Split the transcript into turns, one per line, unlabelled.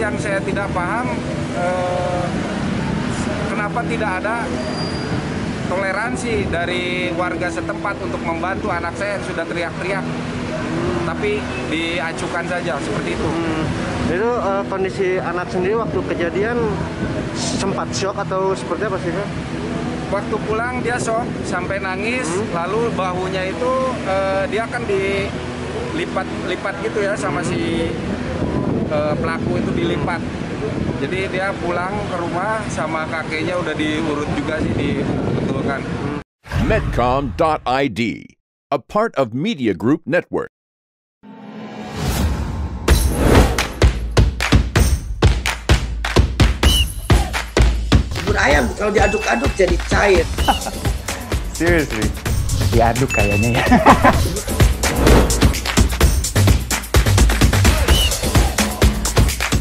yang saya tidak paham eh, kenapa tidak ada toleransi dari warga setempat untuk membantu anak saya yang sudah teriak-teriak. Tapi diacukan saja seperti itu.
Hmm, itu eh, kondisi anak sendiri waktu kejadian sempat shock atau seperti apa sih?
Waktu pulang dia shock sampai nangis, lalu bahunya itu eh, dia kan dilipat-lipat gitu ya sama si eh, pelaku itu dilipat. Jadi dia pulang ke rumah sama kakeknya udah diurut juga sih dibetulkan.
Medcom.id, a part of Media Group Network.
bubur ayam kalau diaduk-aduk jadi cair.
Seriously. Diaduk kayaknya ya.